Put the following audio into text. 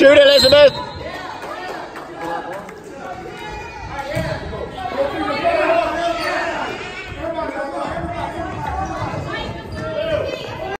Shoot, Elizabeth!